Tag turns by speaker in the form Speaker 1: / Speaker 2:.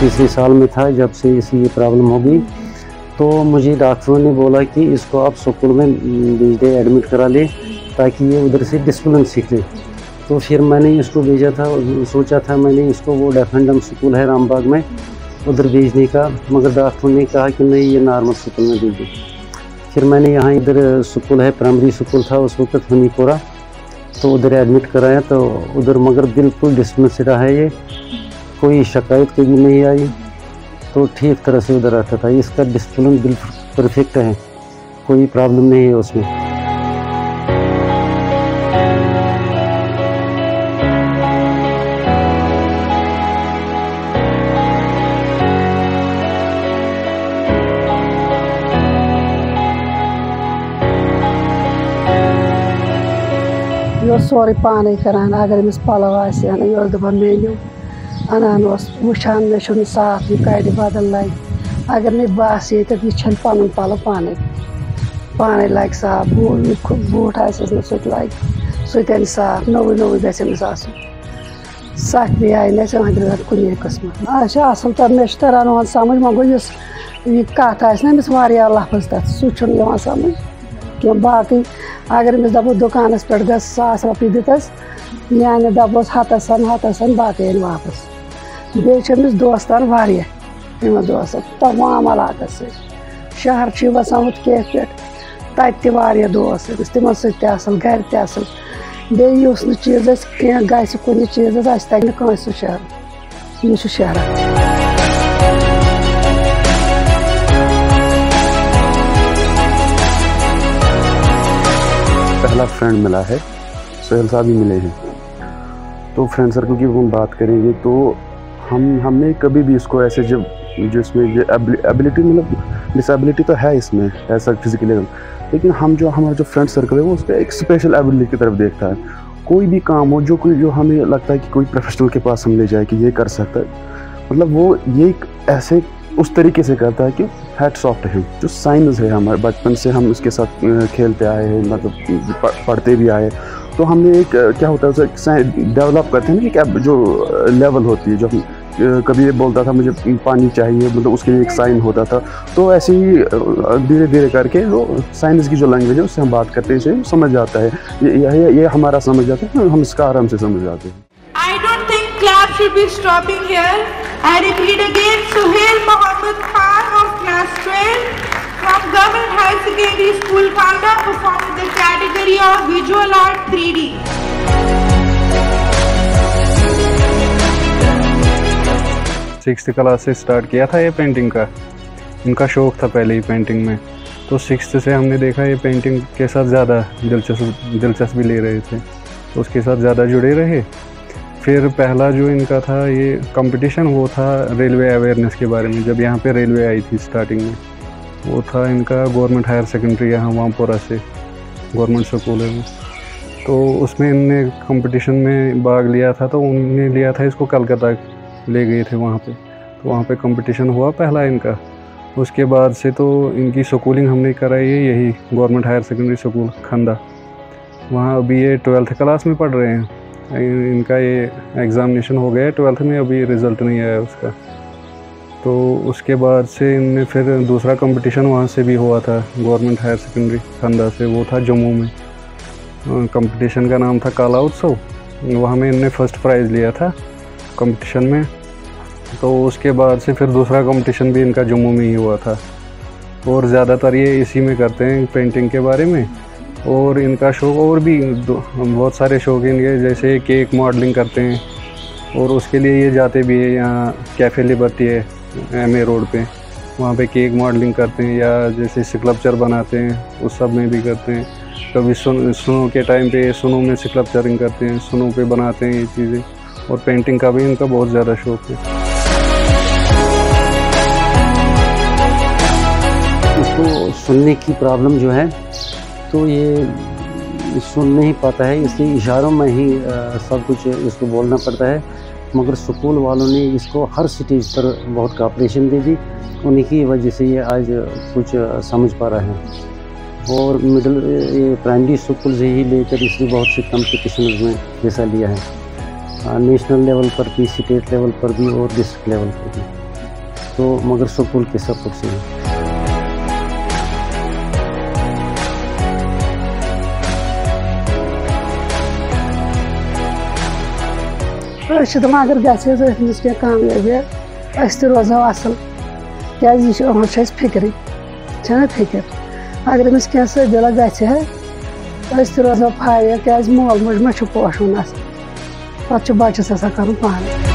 Speaker 1: तीसरे साल में था जब से इसी ये प्रॉब्लम हो गई तो मुझे डॉक्टरों ने बोला कि इसको आप स्कूल में भेज दें एडमिट करा लें ताकि ये उधर से डिसिप्लिन सीख ले। तो फिर मैंने इसको भेजा था, सोचा था मैंने इसको वो डेफेंडम स्कूल है रामबाग में, उधर भेजने का। मगर डॉक्टरों ने कहा कि नहीं, ये नॉर्मल स्कूल में भेज। फिर मैंने यहाँ इधर स्कूल है, प्राइमरी स्कूल था, उस वक्त हनीपुरा तो उधर एडमिट कराया तो उधर मगर बिल्कुल डिसमिस रहा है ये। कोई शिकायत कभी नहीं आई तो ठीक तरह से उधर रहता था। इसका डिस्प्लिन बिल्कुल परफेक्ट है, कोई प्रॉब्लम नहीं है उसमें।
Speaker 2: सोरे पान करान, अगर अमिस पलव आन यह दपान मेलियो अनान वुचान मे साफ़ यह कड़ बदल लग अगर मे बस ये यह पन पलव पान पान लग साफ़ बूट आ सह लग सह साफ़ नौ नौ गमिस सख्ती आई ना वह कुन कस्म अच्छा असल तर मे तरान समझ मो गो कत ना लफज तथ सह समझ कह बाकी अगर अमिस दपो दुकान पे ग सास रुपये दितस या दपोस हतस हतस बाकी अन वापस बेमिस दोस्तान वारिया दोस्तन तमाम इलाकस शहर वसान हुत केफ पे तत दोस्त तिमन सल गर तल बेस चीज़ कह गि चीज़ तक शहर यह शहर
Speaker 3: पहला फ्रेंड मिला है, सोहेल साहब ही मिले हैं। तो फ्रेंड सर्कल की हम बात करेंगे तो हम, हमने कभी भी इसको ऐसे जब जो इसमें एबिलिटी मतलब डिसेबिलिटी तो है इसमें, ऐसा फिजिकली लेकिन हम जो, हमारा जो फ्रेंड सर्कल है, वो उसका एक स्पेशल एबिलिटी की तरफ़ देखता है। कोई भी काम हो, जो कोई, जो हमें लगता है कि कोई प्रोफेशनल के पास हम ले जाए, कि ये कर सकता है मतलब वो ये ऐसे उस तरीके से करता है कि हेड सॉफ्ट है जो साइंस है हमारे, बचपन से हम उसके साथ खेलते आए हैं मतलब पढ़ते भी आए तो हमने एक क्या होता है उसे डेवलप करते हैं ना कि जो लेवल होती है जो कभी ये बोलता था मुझे पानी चाहिए मतलब उसके लिए एक साइन होता था। तो ऐसे ही धीरे धीरे करके वो साइंस की जो लैंग्वेज है उससे हम बात करते हैं समझ जाता है। ये ये, ये हमारा समझ जाता है हम इसका आराम से समझ जाते हैं।
Speaker 4: I don't think class should be stopping here. I repeat again, Suhail Mohammed Khan of class 12 from Government High Secondary School Kanda performed the category of Visual Art 3D.
Speaker 5: Six class से start किया था ये painting का। इनका शौक था पहले ही painting में। तो सिक्स से हमने देखा ये पेंटिंग के साथ ज़्यादा दिलचस्प, दिलचस्पी ले रहे थे। तो उसके साथ ज़्यादा जुड़े रहे। फिर पहला जो इनका था ये कंपटीशन वो था रेलवे अवेयरनेस के बारे में, जब यहाँ पे रेलवे आई थी स्टार्टिंग में। वो था इनका गवर्नमेंट हायर सेकेंडरी यहाँ वामपुरा से, गवर्नमेंट स्कूल है वो। तो उसमें इनने कंपटीशन में भाग लिया था तो उनने लिया था इसको कलकत्ता ले गए थे वहाँ पे। तो वहाँ पे कंपटीशन हुआ पहला इनका। उसके बाद से तो इनकी स्कूलिंग हमने कराई है यही गवर्नमेंट हायर सेकेंडरी स्कूल खंदा वहाँ अभी ये ट्वेल्थ क्लास में पढ़ रहे हैं। इनका ये एग्ज़ामिनेशन हो गया ट्वेल्थ में, अभी रिज़ल्ट नहीं आया उसका। तो उसके बाद से इनने फिर दूसरा कंपटीशन वहाँ से भी हुआ था गवर्नमेंट हायर सेकेंडरी खंदा से, वो था जम्मू में। कंपटीशन का नाम था काला उत्सव वहाँ में इनने फ़र्स्ट प्राइज़ लिया था कंपटीशन में। तो उसके बाद से फिर दूसरा कंपटीशन भी इनका जम्मू में ही हुआ था। और ज़्यादातर ये इसी में करते हैं पेंटिंग के बारे में। और इनका शौक और भी बहुत सारे शौक इनके जैसे केक मॉडलिंग करते हैं। और उसके लिए ये जाते भी है, यहाँ कैफ़े लिबर्टी है। एम ए रोड पे। वहाँ पे केक मॉडलिंग करते हैं या जैसे स्कल्पचर बनाते हैं, उस सब में भी करते हैं। कभी सुन, सुनो के टाइम पे, सुनो में स्कल्पचरिंग करते हैं, सुनो पे बनाते हैं ये चीज़ें। और पेंटिंग का भी इनका बहुत ज़्यादा शौक है।
Speaker 1: इसको सुनने की प्रॉब्लम जो है तो ये सुन नहीं पाता है। इसलिए इशारों में ही सब कुछ इसको बोलना पड़ता है। मगर स्कूल वालों ने इसको हर स्टेज पर बहुत कापरेशन दे दी। उन्हीं की वजह से ये आज कुछ समझ पा रहा है। और मिडिल प्राइमरी स्कूल से ही लेकर इसने बहुत से कम्पटिशन में हिस्सा लिया है। नेशनल लेवल पर भी स्टेट लेवल पर भी और डिस्ट्रिक्ट लेवल पर भी। तो मगर स्कूल के सपोर्ट से
Speaker 2: दपान अगर कामयाबी अस रोज असल क्या फ़िक्र फ़िक्र अगर अमिस कह दिल गस रोज फायद क्या मोल मोज मा पोषण पे बचस कर पान